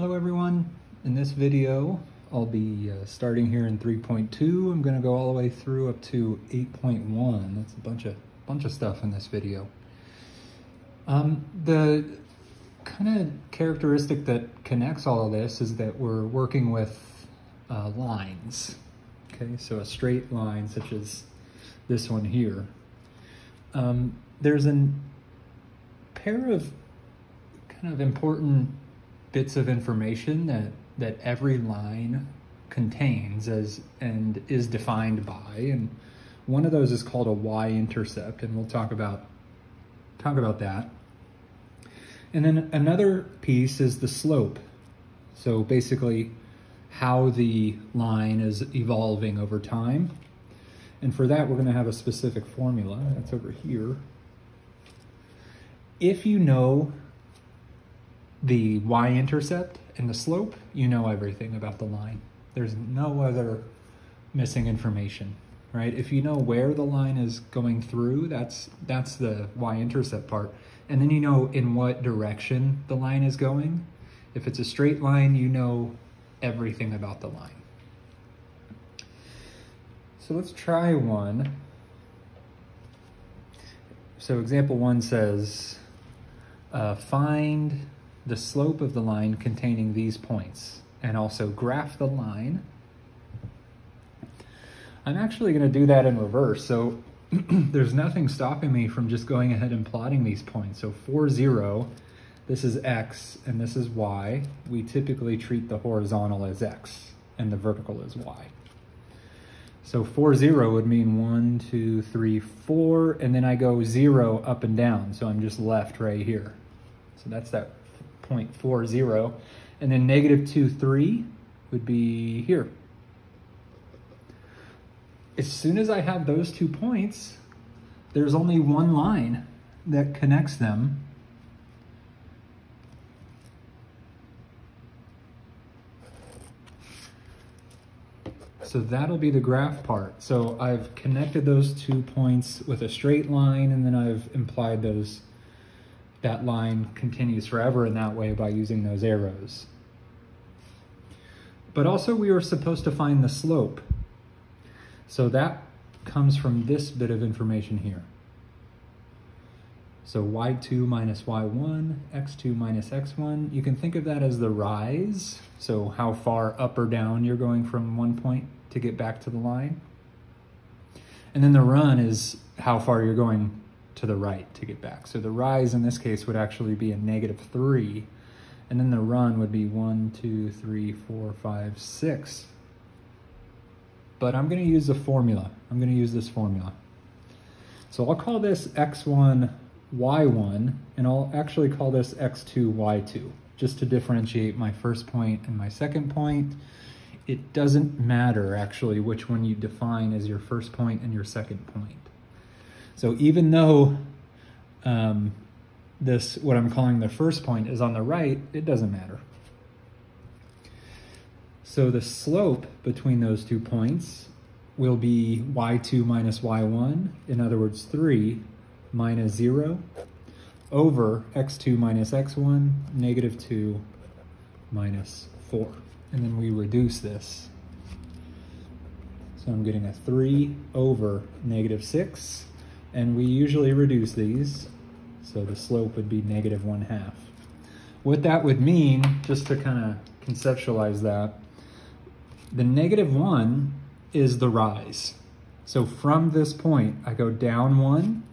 Hello everyone. In this video, I'll be uh, starting here in 3.2. I'm going to go all the way through up to 8.1. That's a bunch of bunch of stuff in this video. Um, the kind of characteristic that connects all of this is that we're working with uh, lines. Okay, so a straight line such as this one here. Um, there's a pair of kind of important bits of information that that every line contains as and is defined by. And one of those is called a y-intercept and we'll talk about talk about that. And then another piece is the slope. So basically how the line is evolving over time. And for that we're going to have a specific formula. That's over here. If you know the y-intercept and the slope, you know everything about the line. There's no other missing information, right? If you know where the line is going through, that's that's the y-intercept part. And then you know in what direction the line is going. If it's a straight line, you know everything about the line. So let's try one. So example one says, uh, find the slope of the line containing these points and also graph the line. I'm actually going to do that in reverse. So there's nothing stopping me from just going ahead and plotting these points. So 4, 0, this is x and this is y. We typically treat the horizontal as x and the vertical as y. So 4, 0 would mean 1, 2, 3, 4, and then I go 0 up and down. So I'm just left right here. So that's that 0.40. And then negative 2, 3 would be here. As soon as I have those two points, there's only one line that connects them. So that'll be the graph part. So I've connected those two points with a straight line and then I've implied those that line continues forever in that way by using those arrows. But also we were supposed to find the slope. So that comes from this bit of information here. So y2 minus y1, x2 minus x1, you can think of that as the rise. So how far up or down you're going from one point to get back to the line. And then the run is how far you're going to the right to get back. So the rise in this case would actually be a negative 3, and then the run would be one, two, three, four, five, six. But I'm going to use the formula. I'm going to use this formula. So I'll call this x1, y1, and I'll actually call this x2, y2, just to differentiate my first point and my second point. It doesn't matter, actually, which one you define as your first point and your second point. So even though um, this, what I'm calling the first point is on the right, it doesn't matter. So the slope between those two points will be y2 minus y1, in other words 3 minus 0, over x2 minus x1, negative 2 minus 4. And then we reduce this. So I'm getting a 3 over negative 6 and we usually reduce these, so the slope would be negative one half. What that would mean, just to kind of conceptualize that, the negative one is the rise. So from this point, I go down one,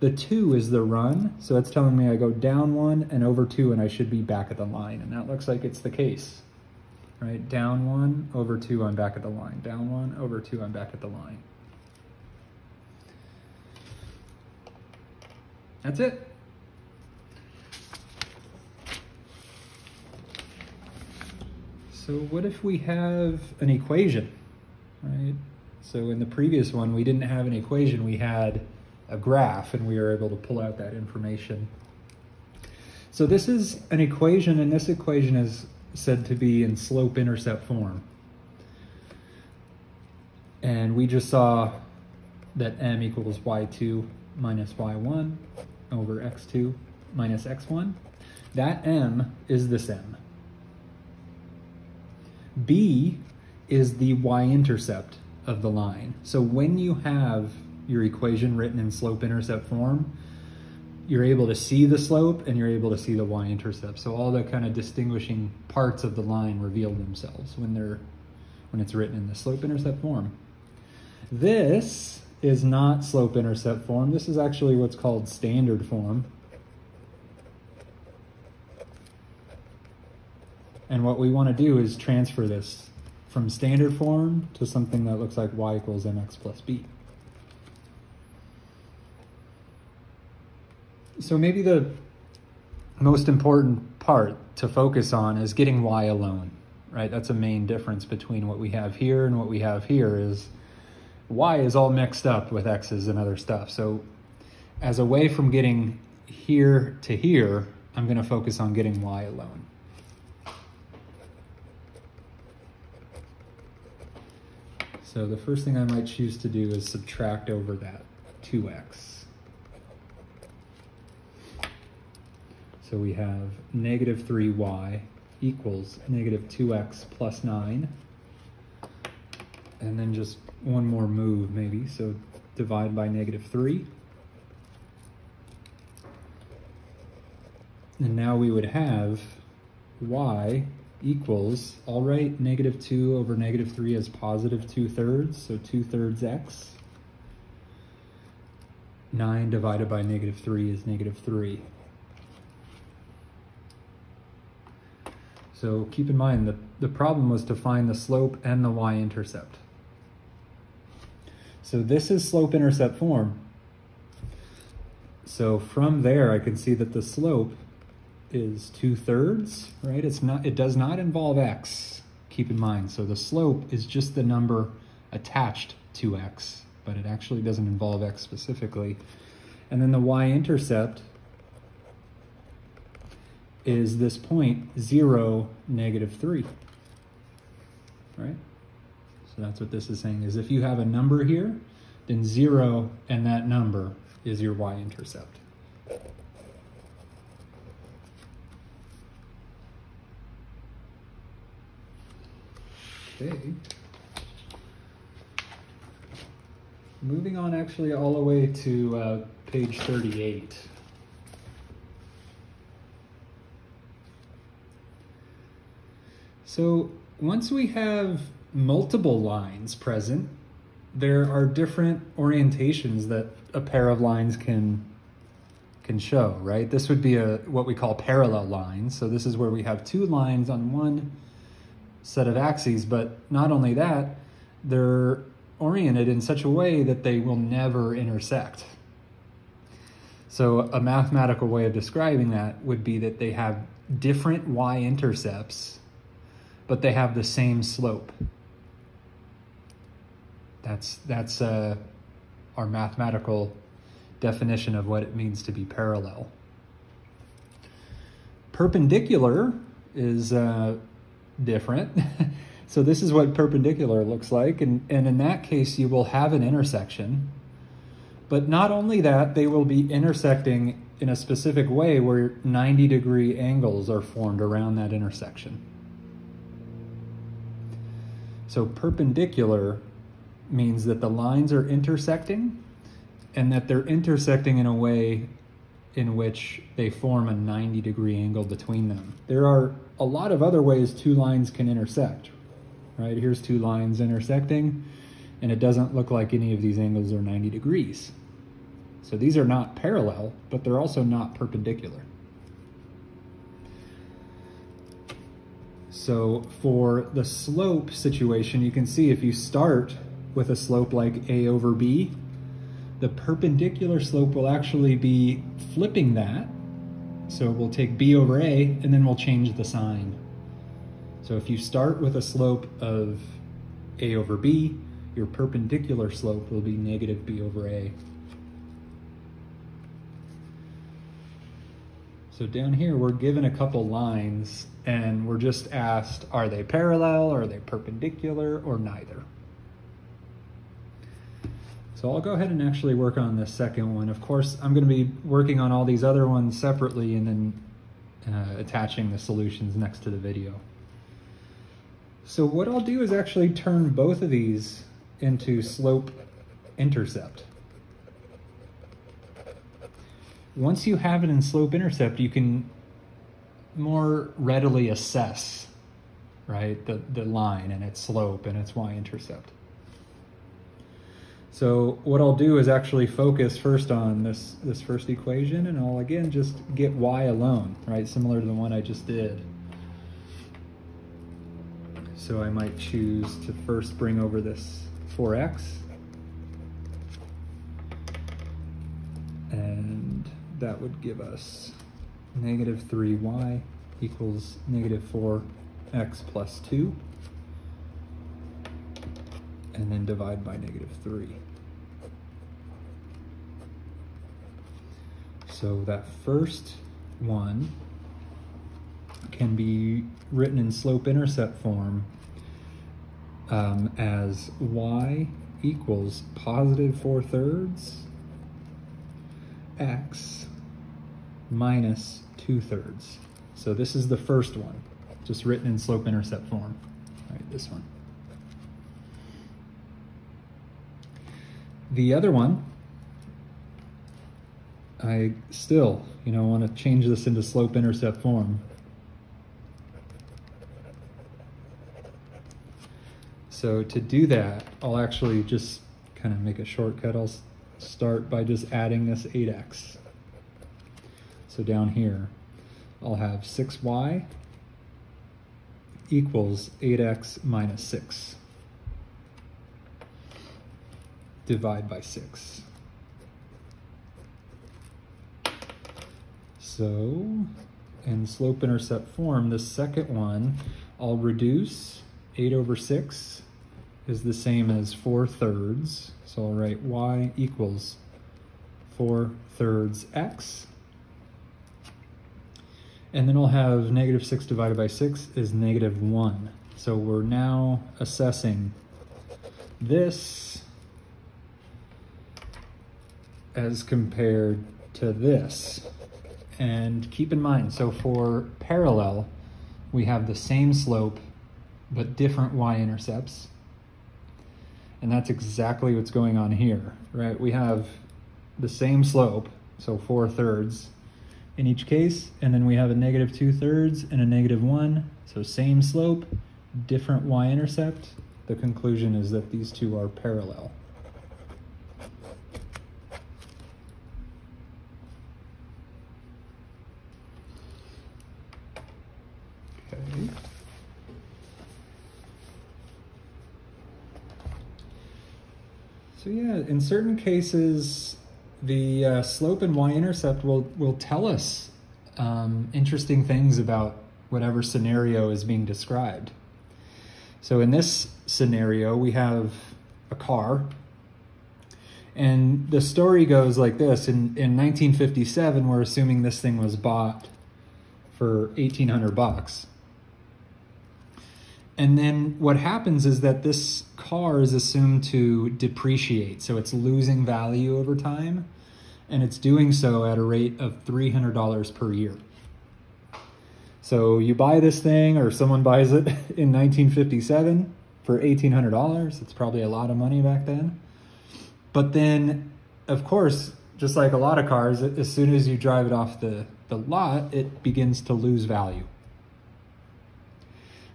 the two is the run, so it's telling me I go down one and over two and I should be back at the line, and that looks like it's the case. Right, down one, over two, I'm back at the line. Down one, over two, I'm back at the line. That's it. So what if we have an equation, right? So in the previous one, we didn't have an equation, we had a graph and we were able to pull out that information. So this is an equation and this equation is said to be in slope-intercept form. And we just saw that m equals y2 minus y1 over x2 minus x1. That m is this m. b is the y-intercept of the line. So when you have your equation written in slope-intercept form, you're able to see the slope and you're able to see the y-intercept. So all the kind of distinguishing parts of the line reveal themselves when they're when it's written in the slope-intercept form. This is not slope-intercept form. This is actually what's called standard form. And what we want to do is transfer this from standard form to something that looks like y equals mx plus b. So maybe the most important part to focus on is getting y alone, right? That's a main difference between what we have here and what we have here is y is all mixed up with x's and other stuff. So as a way from getting here to here, I'm going to focus on getting y alone. So the first thing I might choose to do is subtract over that 2x. So we have negative 3y equals negative 2x plus 9. And then just one more move maybe, so divide by negative 3. And now we would have y equals, I'll write negative 2 over negative 3 as positive 2 thirds, so 2 thirds x. 9 divided by negative 3 is negative 3. So keep in mind that the problem was to find the slope and the y-intercept. So this is slope-intercept form. So from there, I can see that the slope is 2 thirds, right? It's not, it does not involve x, keep in mind. So the slope is just the number attached to x, but it actually doesn't involve x specifically. And then the y-intercept is this point 0, negative 3, right? That's what this is saying, is if you have a number here, then 0 and that number is your y-intercept. Okay. Moving on actually all the way to uh, page 38. So once we have multiple lines present, there are different orientations that a pair of lines can can show, right? This would be a what we call parallel lines. So this is where we have two lines on one set of axes, but not only that, they're oriented in such a way that they will never intersect. So a mathematical way of describing that would be that they have different y-intercepts but they have the same slope. That's, that's uh, our mathematical definition of what it means to be parallel. Perpendicular is uh, different. so this is what perpendicular looks like. And, and in that case, you will have an intersection. But not only that, they will be intersecting in a specific way where 90 degree angles are formed around that intersection. So perpendicular means that the lines are intersecting and that they're intersecting in a way in which they form a 90 degree angle between them. There are a lot of other ways two lines can intersect, right? Here's two lines intersecting and it doesn't look like any of these angles are 90 degrees. So these are not parallel, but they're also not perpendicular. So for the slope situation, you can see if you start with a slope like A over B, the perpendicular slope will actually be flipping that. So we'll take B over A and then we'll change the sign. So if you start with a slope of A over B, your perpendicular slope will be negative B over A. So down here, we're given a couple lines and we're just asked, are they parallel, are they perpendicular, or neither? So I'll go ahead and actually work on the second one. Of course, I'm gonna be working on all these other ones separately and then uh, attaching the solutions next to the video. So what I'll do is actually turn both of these into slope intercept. Once you have it in slope intercept, you can more readily assess, right, the, the line and its slope and its y-intercept. So what I'll do is actually focus first on this, this first equation and I'll again just get y alone, right, similar to the one I just did. So I might choose to first bring over this 4x. And that would give us negative 3y equals negative 4x plus 2. And then divide by negative 3. So that first one can be written in slope-intercept form um, as y equals positive 4 thirds x minus 2 thirds. So this is the first one, just written in slope-intercept form, right, this one. The other one, I still, you know, want to change this into slope-intercept form. So to do that, I'll actually just kind of make a shortcut. I'll start by just adding this 8x. So down here, I'll have 6y equals 8x minus 6. Divide by 6. So in slope-intercept form, the second one, I'll reduce 8 over 6 is the same as 4 thirds. So I'll write y equals 4 thirds x. And then I'll have negative 6 divided by 6 is negative 1. So we're now assessing this as compared to this. And keep in mind, so for parallel, we have the same slope, but different y-intercepts. And that's exactly what's going on here, right? We have the same slope, so 4 thirds in each case, and then we have a negative 2 thirds and a negative 1, so same slope, different y-intercept. The conclusion is that these two are parallel. Okay. So yeah, in certain cases, the uh, slope and y-intercept will, will tell us um, interesting things about whatever scenario is being described. So in this scenario, we have a car, and the story goes like this. In, in 1957, we're assuming this thing was bought for 1800 bucks. And then what happens is that this car is assumed to depreciate. So it's losing value over time. And it's doing so at a rate of $300 per year. So you buy this thing or someone buys it in 1957 for $1,800. It's probably a lot of money back then. But then, of course, just like a lot of cars, as soon as you drive it off the, the lot, it begins to lose value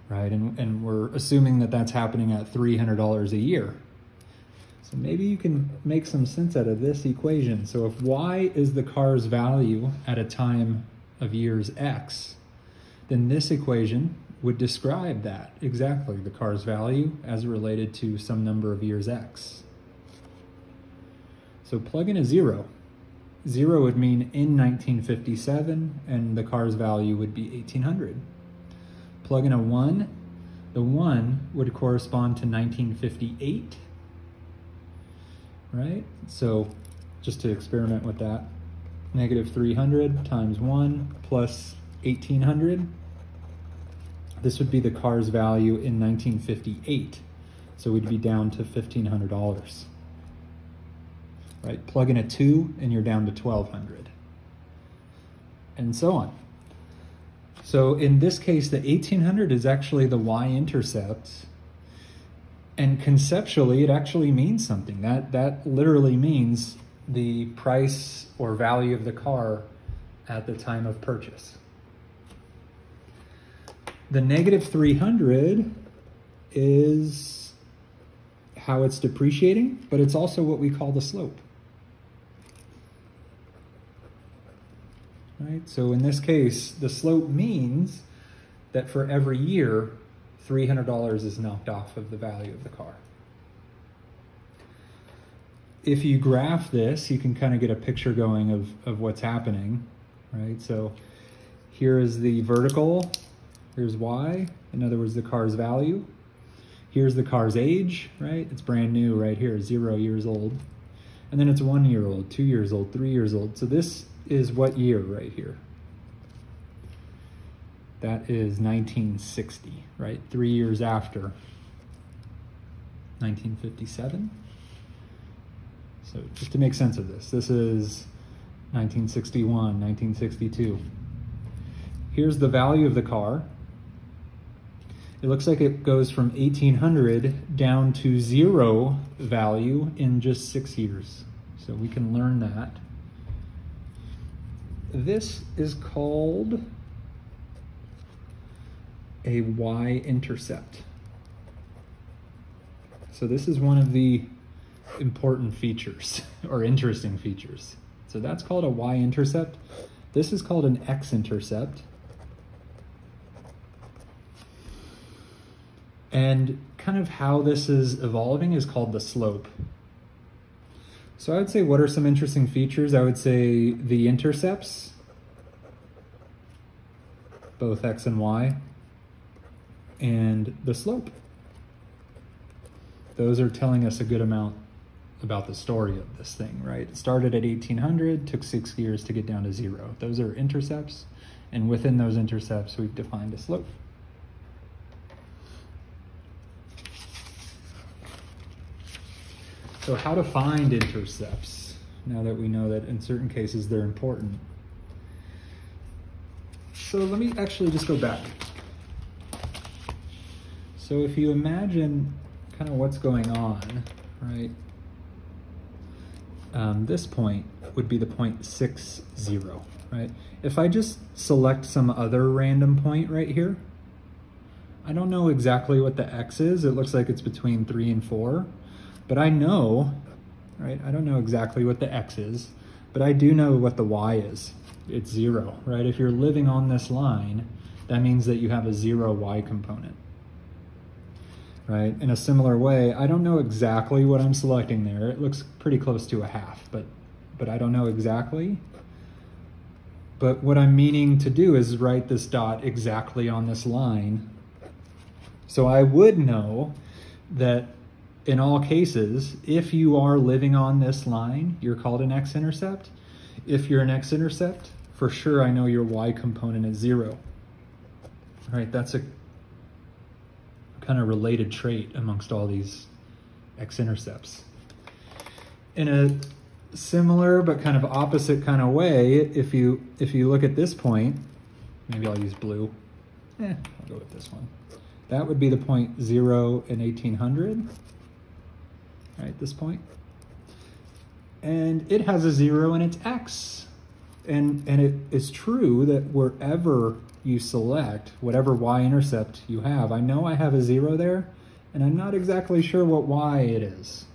right? And, and we're assuming that that's happening at $300 a year. So maybe you can make some sense out of this equation. So if y is the car's value at a time of years x, then this equation would describe that exactly, the car's value as related to some number of years x. So plug in a zero. Zero would mean in 1957, and the car's value would be 1800 plug in a 1. The 1 would correspond to 1958, right? So just to experiment with that, negative 300 times 1 plus 1800. This would be the car's value in 1958. So we'd be down to $1,500. Right, plug in a 2 and you're down to 1200 and so on. So in this case, the 1800 is actually the y-intercept. And conceptually, it actually means something. That, that literally means the price or value of the car at the time of purchase. The negative 300 is how it's depreciating, but it's also what we call the slope. Right? So in this case, the slope means that for every year, $300 is knocked off of the value of the car. If you graph this, you can kind of get a picture going of, of what's happening, right? So here is the vertical, here's Y, in other words, the car's value. Here's the car's age, right? It's brand new right here, zero years old. And then it's one year old, two years old, three years old. So this is what year right here? That is 1960, right? Three years after 1957. So just to make sense of this, this is 1961, 1962. Here's the value of the car. It looks like it goes from 1800 down to zero value in just six years. So we can learn that. This is called a y-intercept. So this is one of the important features or interesting features. So that's called a y-intercept. This is called an x-intercept. And kind of how this is evolving is called the slope. So I would say what are some interesting features? I would say the intercepts, both x and y, and the slope. Those are telling us a good amount about the story of this thing, right? It started at 1800, took six years to get down to zero. Those are intercepts, and within those intercepts, we've defined a slope. So how to find intercepts, now that we know that in certain cases they're important. So let me actually just go back. So if you imagine kind of what's going on, right? Um, this point would be the point six zero, right? If I just select some other random point right here, I don't know exactly what the x is. It looks like it's between three and four. But I know, right? I don't know exactly what the x is, but I do know what the y is. It's zero, right? If you're living on this line, that means that you have a zero y component, right? In a similar way, I don't know exactly what I'm selecting there. It looks pretty close to a half, but, but I don't know exactly. But what I'm meaning to do is write this dot exactly on this line. So I would know that in all cases, if you are living on this line, you're called an x-intercept. If you're an x-intercept, for sure I know your y component is zero. All right, that's a kind of related trait amongst all these x-intercepts. In a similar but kind of opposite kind of way, if you if you look at this point, maybe I'll use blue. Eh, I'll go with this one. That would be the point zero and 1800 right, this point. And it has a zero in its x. And, and it is true that wherever you select, whatever y-intercept you have, I know I have a zero there, and I'm not exactly sure what y it is.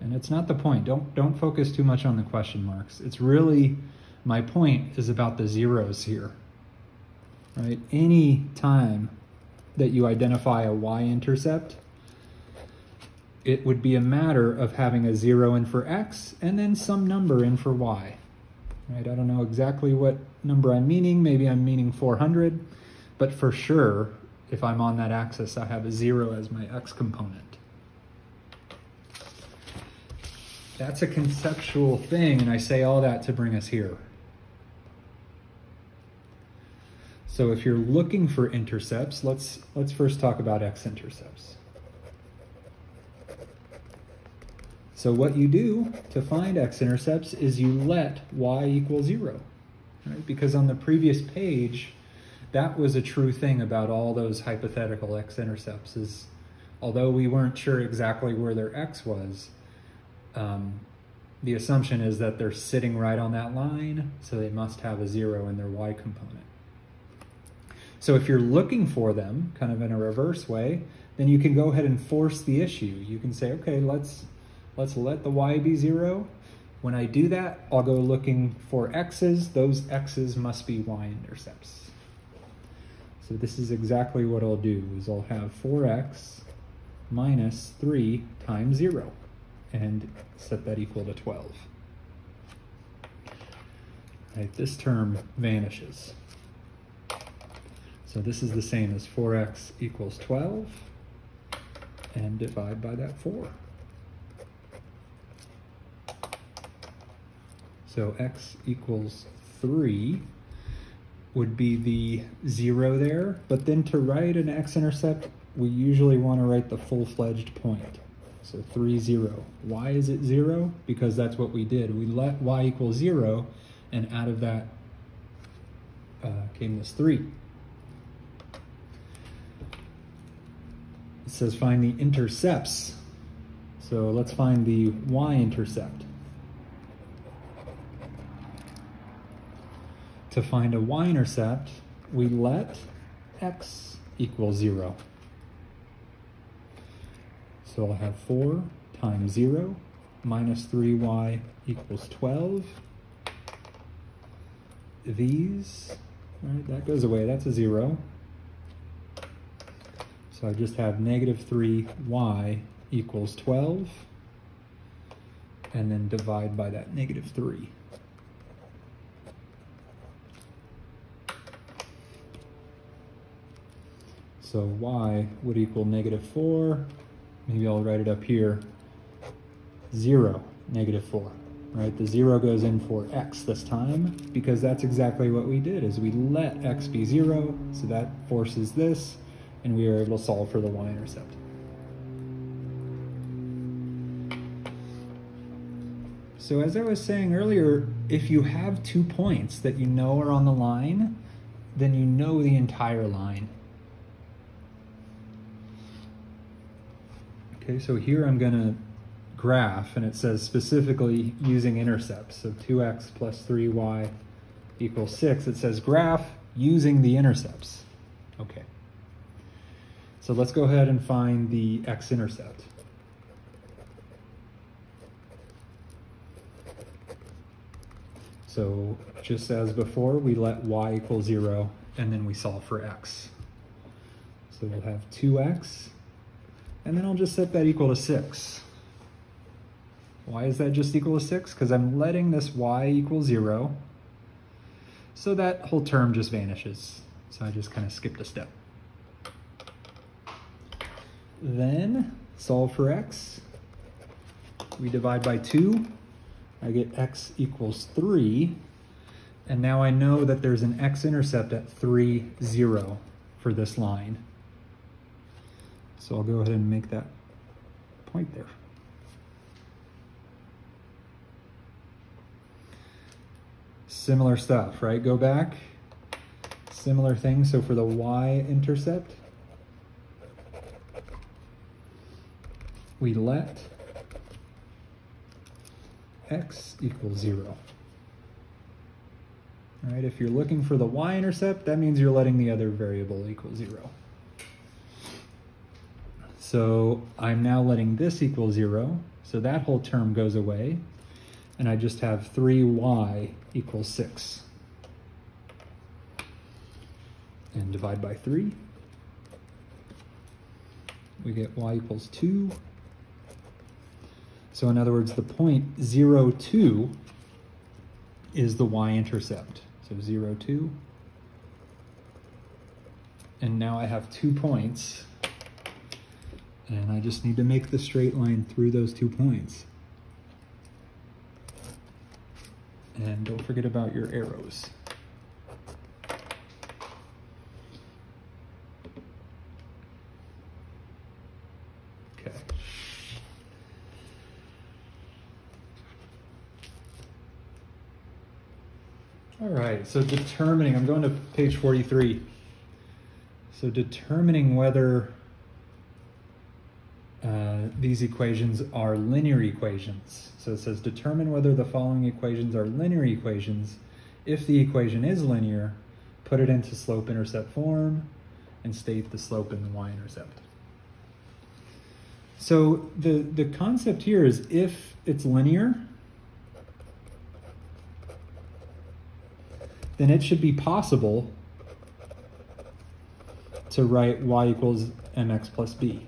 And it's not the point. Don't, don't focus too much on the question marks. It's really, my point is about the zeros here. Right? Any time that you identify a y-intercept, it would be a matter of having a zero in for x and then some number in for y. Right? I don't know exactly what number I'm meaning. Maybe I'm meaning 400, but for sure, if I'm on that axis, I have a zero as my x component. That's a conceptual thing, and I say all that to bring us here. So if you're looking for intercepts, let's, let's first talk about x-intercepts. So what you do to find x-intercepts is you let y equal zero, right? Because on the previous page, that was a true thing about all those hypothetical x-intercepts is although we weren't sure exactly where their x was, um, the assumption is that they're sitting right on that line, so they must have a zero in their y component. So if you're looking for them, kind of in a reverse way, then you can go ahead and force the issue. You can say, okay, let's, let's let the y be zero. When I do that, I'll go looking for x's. Those x's must be y-intercepts. So this is exactly what I'll do, is I'll have 4x minus 3 times 0 and set that equal to 12. Right, this term vanishes. So this is the same as 4x equals 12 and divide by that 4. So x equals 3 would be the 0 there, but then to write an x-intercept, we usually want to write the full-fledged point. So 3, 0. Why is it 0? Because that's what we did. We let y equal 0, and out of that uh, came this 3. It says find the intercepts. So let's find the y-intercept. To find a y-intercept, we let x equal 0. So I'll have 4 times 0 minus 3y equals 12. These, right, that goes away, that's a 0. So I just have negative 3y equals 12, and then divide by that negative 3. So y would equal negative 4, maybe I'll write it up here, 0, negative 4 right? The zero goes in for x this time because that's exactly what we did is we let x be zero, so that forces this, and we are able to solve for the y-intercept. So as I was saying earlier, if you have two points that you know are on the line, then you know the entire line. Okay, so here I'm going to graph, and it says specifically using intercepts. So 2x plus 3y equals 6. It says graph using the intercepts. Okay. So let's go ahead and find the x-intercept. So just as before, we let y equal 0, and then we solve for x. So we'll have 2x, and then I'll just set that equal to 6. Why is that just equal to 6? Because I'm letting this y equal 0, so that whole term just vanishes. So I just kind of skipped a step. Then solve for x. We divide by 2. I get x equals 3. And now I know that there's an x-intercept at 3, 0 for this line. So I'll go ahead and make that point there. Similar stuff, right? Go back. Similar thing. So for the y-intercept, we let x equals 0. All right, if you're looking for the y-intercept, that means you're letting the other variable equal 0. So I'm now letting this equal 0, so that whole term goes away, and I just have 3y equals 6. And divide by 3. We get y equals 2 so in other words, the point 0, 2 is the y-intercept. So 0, 2. And now I have two points. And I just need to make the straight line through those two points. And don't forget about your arrows. Okay. All right, so determining, I'm going to page 43. So determining whether Uh, these equations are linear equations. So it says determine whether the following equations are linear equations. If the equation is linear, put it into slope-intercept form and state the slope and the y-intercept. So the, the concept here is if it's linear, then it should be possible to write y equals mx plus b.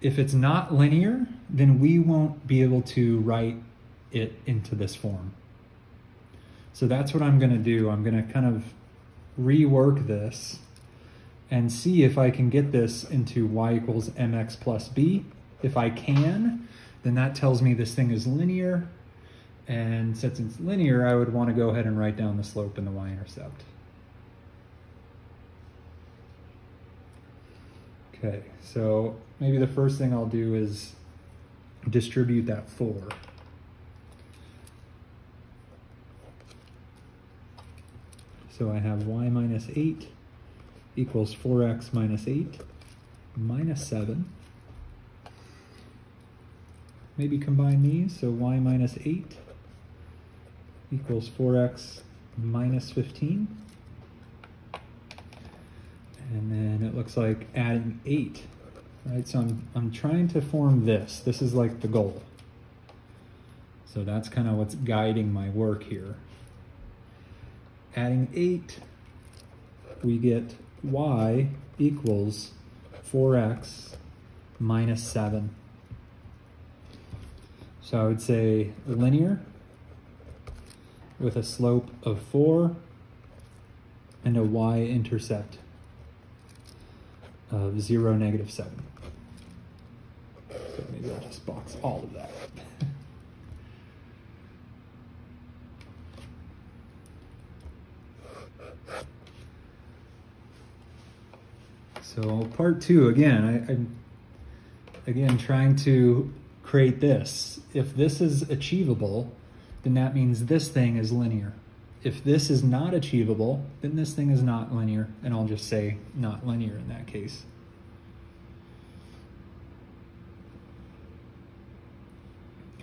If it's not linear, then we won't be able to write it into this form. So that's what I'm going to do. I'm going to kind of rework this and see if I can get this into y equals mx plus b. If I can, then that tells me this thing is linear. And since it's linear, I would want to go ahead and write down the slope and the y-intercept. Okay, so maybe the first thing I'll do is distribute that 4. So I have y minus 8 equals 4x minus 8 minus 7. Maybe combine these, so y minus 8 equals 4x minus 15. And then it looks like adding 8, right? So I'm, I'm trying to form this. This is like the goal. So that's kind of what's guiding my work here. Adding 8, we get y equals 4x minus 7. So I would say linear with a slope of 4 and a y-intercept of 0, negative 7. Maybe I'll just box all of that. so part two, again, I, I'm again trying to create this. If this is achievable, then that means this thing is linear. If this is not achievable, then this thing is not linear, and I'll just say not linear in that case.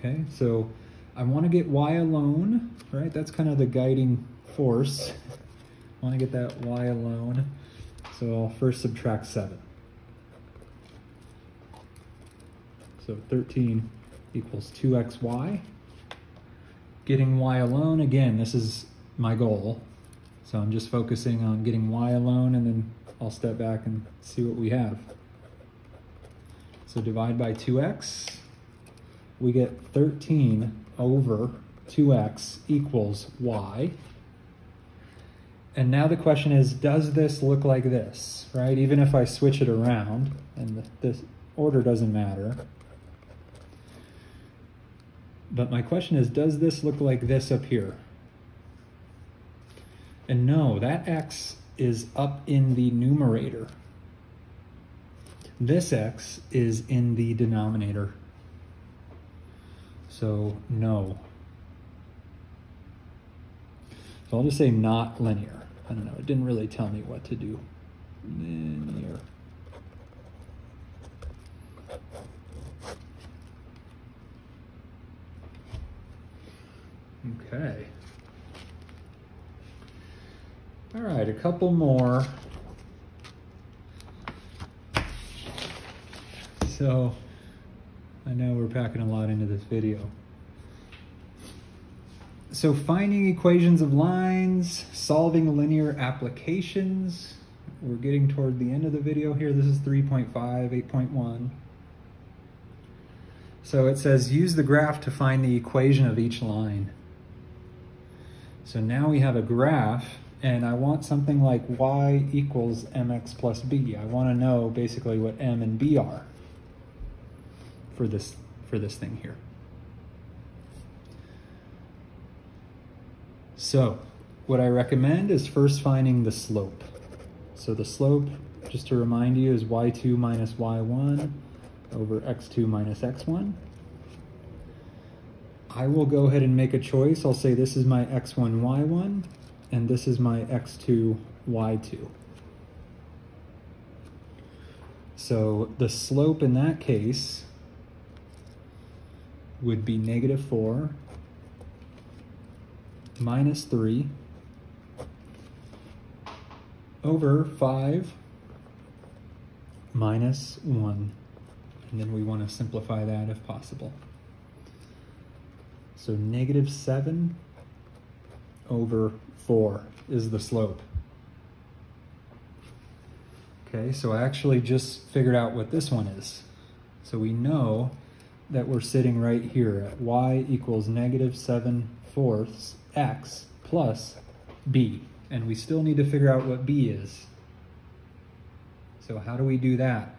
Okay, so I want to get y alone, right? That's kind of the guiding force. I want to get that y alone. So I'll first subtract 7. So 13 equals 2xy getting y alone, again, this is my goal. So I'm just focusing on getting y alone and then I'll step back and see what we have. So divide by 2x, we get 13 over 2x equals y. And now the question is, does this look like this, right? Even if I switch it around, and the, order doesn't matter, but my question is, does this look like this up here? And no, that x is up in the numerator. This x is in the denominator. So no. So I'll just say not linear. I don't know, it didn't really tell me what to do. Linear. Okay. All right, a couple more. So, I know we're packing a lot into this video. So finding equations of lines, solving linear applications. We're getting toward the end of the video here. This is 3.5, 8.1. So it says use the graph to find the equation of each line. So now we have a graph and I want something like y equals mx plus b. I want to know basically what m and b are for this, for this thing here. So what I recommend is first finding the slope. So the slope, just to remind you, is y2 minus y1 over x2 minus x1. I will go ahead and make a choice. I'll say this is my x1, y1, and this is my x2, y2. So the slope in that case would be negative 4 minus 3 over 5 minus 1. And then we want to simplify that if possible. So negative 7 over 4 is the slope. Okay, so I actually just figured out what this one is. So we know that we're sitting right here at y equals negative 7 fourths x plus b. And we still need to figure out what b is. So how do we do that?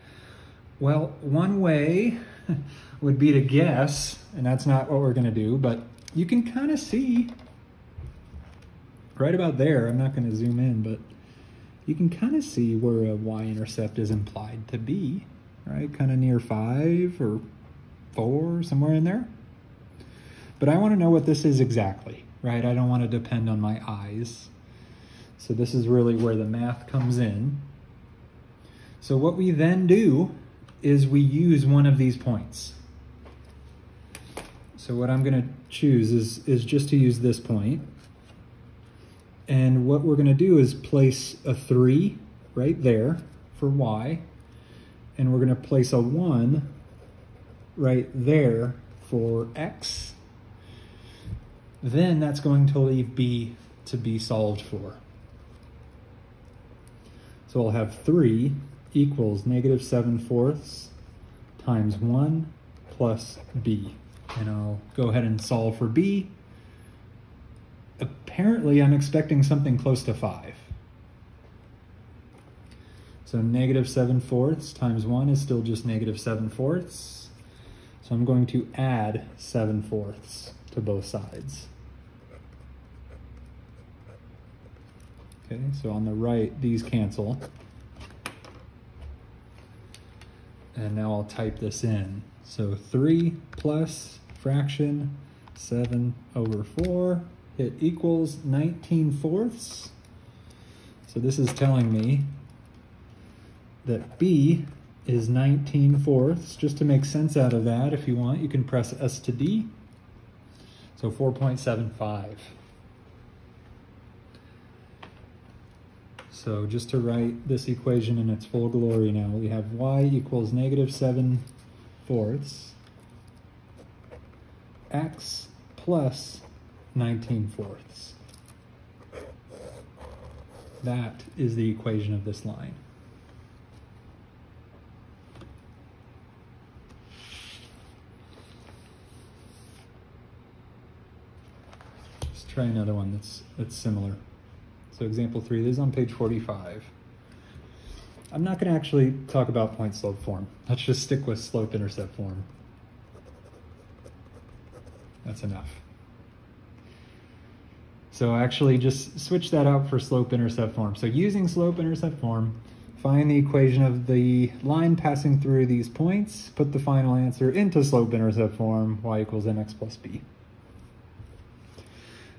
Well, one way would be to guess, and that's not what we're going to do, but you can kind of see right about there. I'm not going to zoom in, but you can kind of see where a y-intercept is implied to be, right? Kind of near 5 or 4, somewhere in there. But I want to know what this is exactly, right? I don't want to depend on my eyes. So this is really where the math comes in. So what we then do is we use one of these points. So what I'm going to choose is, is just to use this point. And what we're going to do is place a 3 right there for y. And we're going to place a 1 right there for x. Then that's going to leave b to be solved for. So we'll have 3 equals negative 7 fourths times 1 plus b. And I'll go ahead and solve for b apparently I'm expecting something close to 5. So negative 7 fourths times 1 is still just negative 7 fourths. So I'm going to add 7 fourths to both sides. Okay, so on the right, these cancel. And now I'll type this in. So 3 plus fraction 7 over 4 it equals 19 fourths. So this is telling me that B is 19 fourths. Just to make sense out of that, if you want, you can press S to D. So 4.75. So just to write this equation in its full glory now, we have y equals negative 7 fourths, x plus 19 fourths. That is the equation of this line. Let's try another one that's, that's similar. So example three, this is on page 45. I'm not going to actually talk about point slope form. Let's just stick with slope intercept form. That's enough. So actually just switch that out for slope intercept form. So using slope intercept form, find the equation of the line passing through these points, put the final answer into slope intercept form, y equals mx plus b.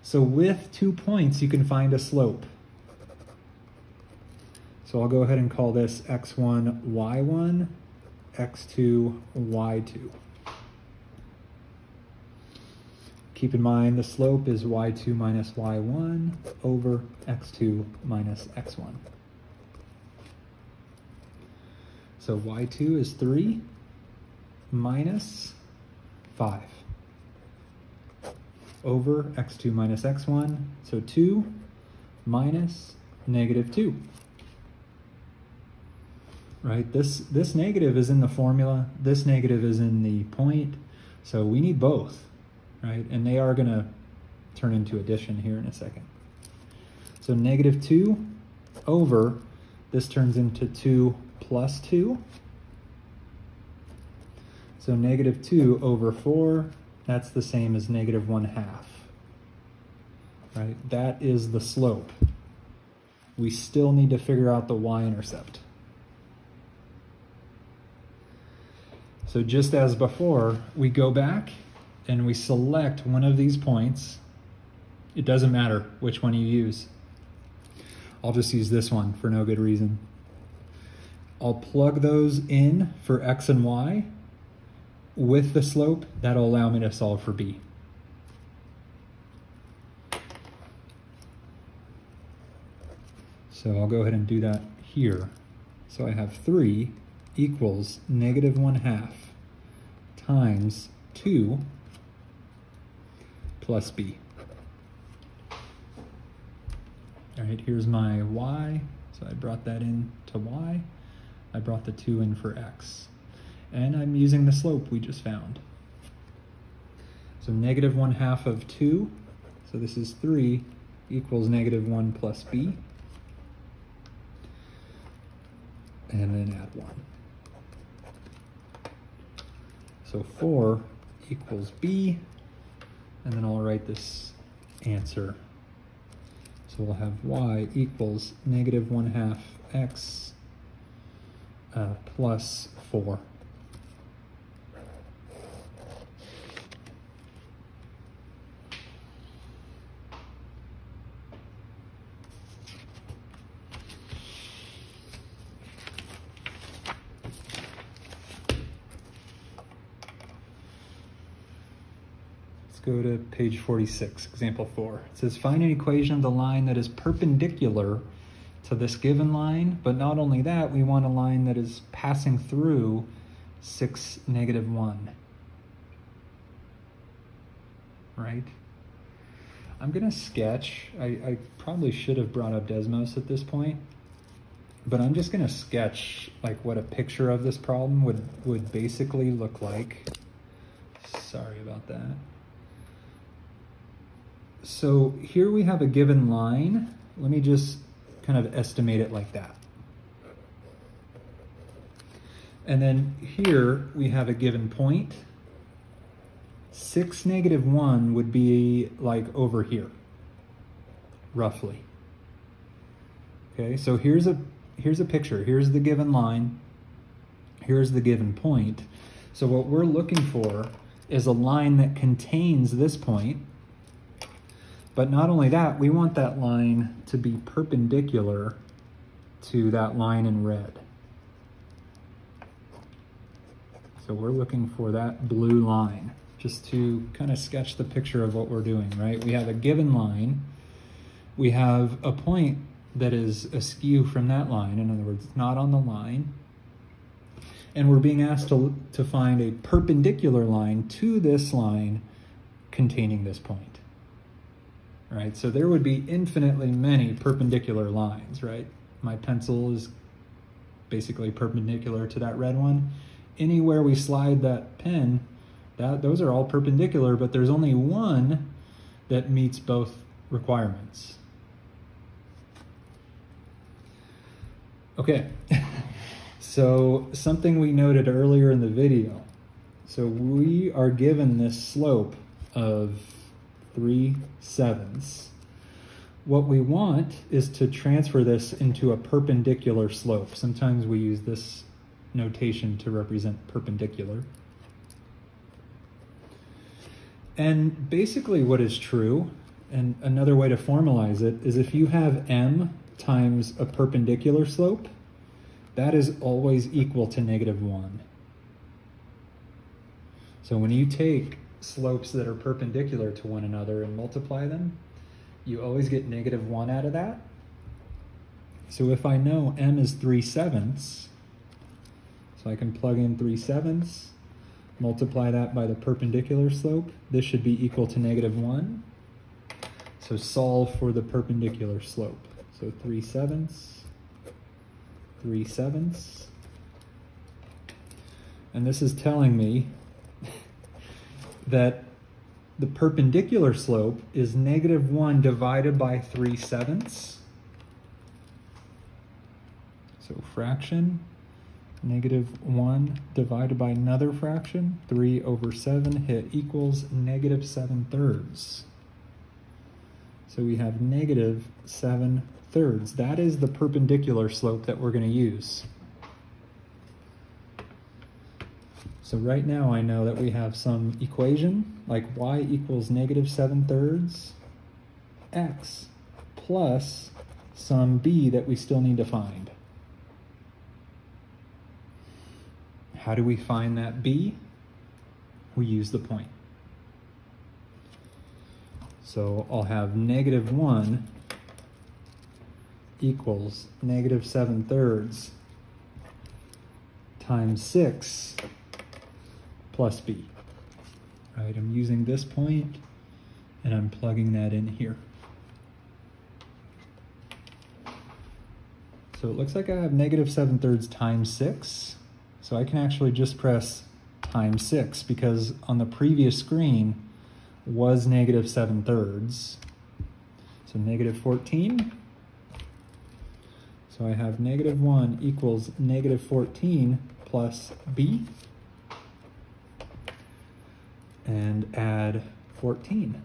So with two points, you can find a slope. So I'll go ahead and call this x1, y1, x2, y2. Keep in mind the slope is y2 minus y1 over x2 minus x1. So y2 is 3 minus 5 over x2 minus x1. So 2 minus negative 2. Right, this, this negative is in the formula, this negative is in the point, so we need both right? And they are going to turn into addition here in a second. So negative 2 over, this turns into 2 plus 2. So negative 2 over 4, that's the same as negative 1 half. Right? That is the slope. We still need to figure out the y-intercept. So just as before, we go back and we select one of these points, it doesn't matter which one you use. I'll just use this one for no good reason. I'll plug those in for x and y with the slope. That'll allow me to solve for b. So I'll go ahead and do that here. So I have 3 equals negative 1 half times 2 plus b. All right, here's my y. So I brought that in to y. I brought the 2 in for x. And I'm using the slope we just found. So negative 1 half of 2, so this is 3, equals negative 1 plus b. And then add 1. So 4 equals b, and then I'll write this answer. So we'll have y equals negative 1 half x uh, plus 4. Let's go to page 46, example 4. It says find an equation of the line that is perpendicular to this given line, but not only that, we want a line that is passing through 6, negative 1. Right? I'm to sketch. I, I, probably should have brought up Desmos at this point, but I'm just to sketch like what a picture of this problem would, would basically look like. Sorry about that. So here we have a given line. Let me just kind of estimate it like that. And then here we have a given point. 6, negative 1 would be like over here, roughly. Okay, so here's a, here's a picture. Here's the given line. Here's the given point. So what we're looking for is a line that contains this point but not only that, we want that line to be perpendicular to that line in red. So we're looking for that blue line just to kind of sketch the picture of what we're doing, right? We have a given line. We have a point that is askew from that line. In other words, it's not on the line. And we're being asked to, to find a perpendicular line to this line containing this point right? So there would be infinitely many perpendicular lines, right? My pencil is basically perpendicular to that red one. Anywhere we slide that pen, that those are all perpendicular, but there's only one that meets both requirements. Okay, so something we noted earlier in the video. So we are given this slope of 3 sevenths. What we want is to transfer this into a perpendicular slope. Sometimes we use this notation to represent perpendicular. And basically what is true, and another way to formalize it, is if you have m times a perpendicular slope, that is always equal to negative 1. So when you take slopes that are perpendicular to one another and multiply them, you always get negative 1 out of that. So if I know m is 3 sevenths, so I can plug in 3 sevenths, multiply that by the perpendicular slope, this should be equal to negative 1. So solve for the perpendicular slope. So 3 sevenths, 3 sevenths. And this is telling me that the perpendicular slope is negative 1 divided by 3 sevenths. So fraction, negative 1 divided by another fraction, 3 over 7 hit equals negative 7 thirds. So we have negative 7 thirds. That is the perpendicular slope that we're going to use. So right now I know that we have some equation like y equals negative 7 thirds x plus some b that we still need to find. How do we find that b? We use the point. So I'll have negative 1 equals negative 7 thirds times 6 plus b. Right, I'm using this point and I'm plugging that in here. So it looks like I have negative 7 thirds times 6. So I can actually just press times 6 because on the previous screen was negative 7 thirds. So negative 14. So I have negative 1 equals negative 14 plus b. And add 14.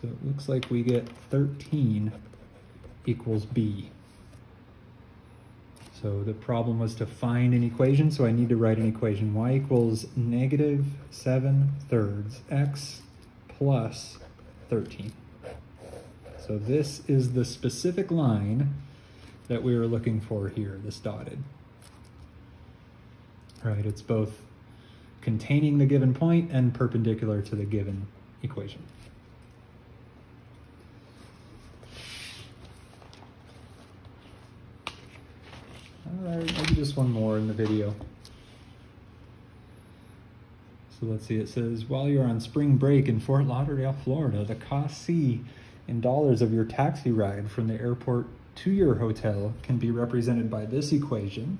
So it looks like we get 13 equals b. So the problem was to find an equation, so I need to write an equation. y equals negative 7 thirds x plus 13. So this is the specific line that we were looking for here, this dotted. Right, it's both containing the given point and perpendicular to the given equation. All right, maybe just one more in the video. So let's see, it says, while you're on spring break in Fort Lauderdale, Florida, the cost C in dollars of your taxi ride from the airport to your hotel can be represented by this equation.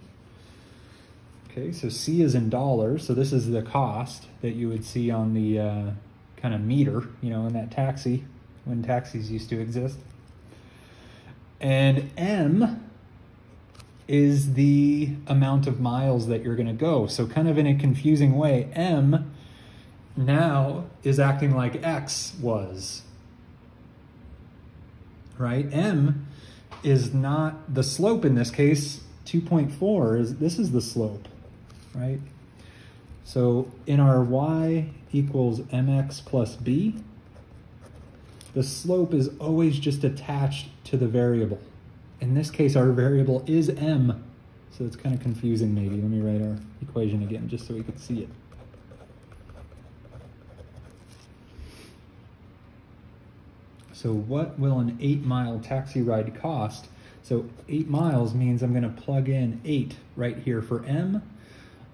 Okay, so C is in dollars, so this is the cost that you would see on the uh, kind of meter, you know, in that taxi, when taxis used to exist. And M is the amount of miles that you're going to go. So kind of in a confusing way, m now is acting like x was, right? m is not the slope in this case, 2.4 is this is the slope, right? So in our y equals mx plus b, the slope is always just attached to the variable. In this case, our variable is m, so it's kind of confusing maybe. Let me write our equation again just so we can see it. So what will an eight mile taxi ride cost? So eight miles means I'm gonna plug in eight right here for M.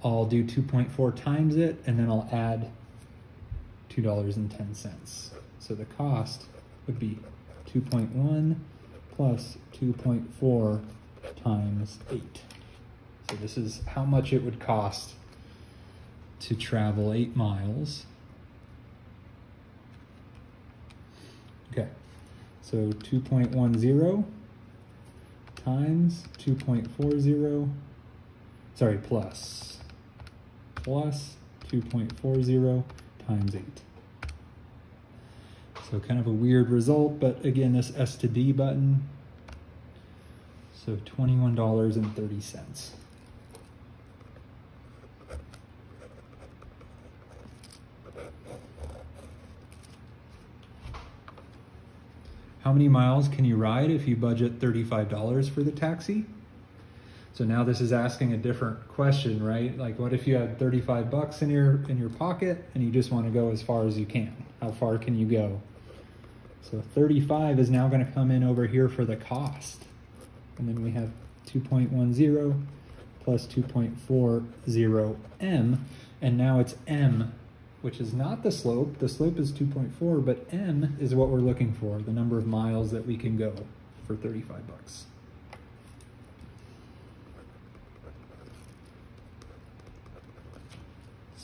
I'll do 2.4 times it, and then I'll add $2.10. So the cost would be 2.1 plus 2.4 times 8. So this is how much it would cost to travel 8 miles. Okay, so 2.10 times 2.40, sorry, plus, plus 2.40 times 8. So kind of a weird result, but again, this S to D button, so $21.30. How many miles can you ride if you budget $35 for the taxi? So now this is asking a different question, right? Like what if you had 35 bucks in your in your pocket and you just want to go as far as you can? How far can you go? So 35 is now going to come in over here for the cost. And then we have 2.10 plus 2.40m. And now it's m, which is not the slope. The slope is 2.4, but m is what we're looking for, the number of miles that we can go for 35 bucks.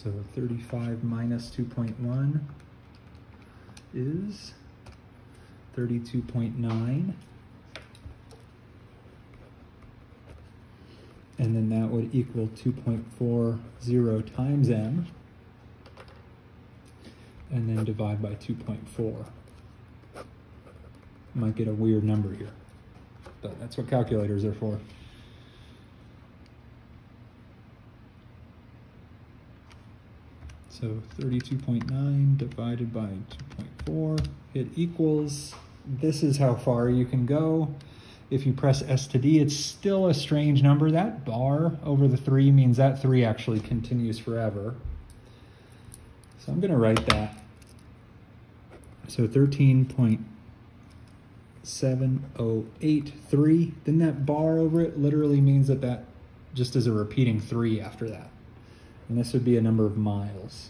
So 35 minus 2.1 is 32.9. And then that would equal 2.40 times m. And then divide by 2.4. Might get a weird number here, but that's what calculators are for. So 32.9 divided by 2.4, it equals this is how far you can go. If you press S to D, it's still a strange number. That bar over the 3 means that 3 actually continues forever. So I'm going to write that. So 13.7083. Then that bar over it literally means that that just is a repeating 3 after that. And this would be a number of miles.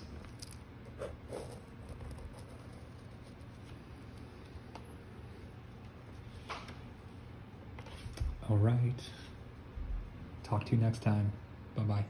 All right. Talk to you next time. Bye bye.